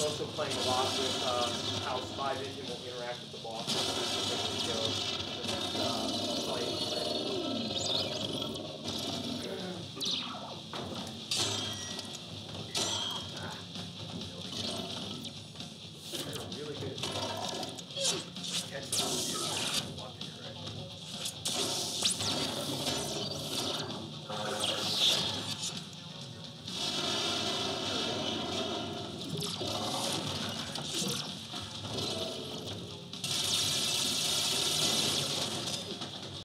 We're also playing a lot with uh, how Spy Vision will interact with the boss. Thank uh, you.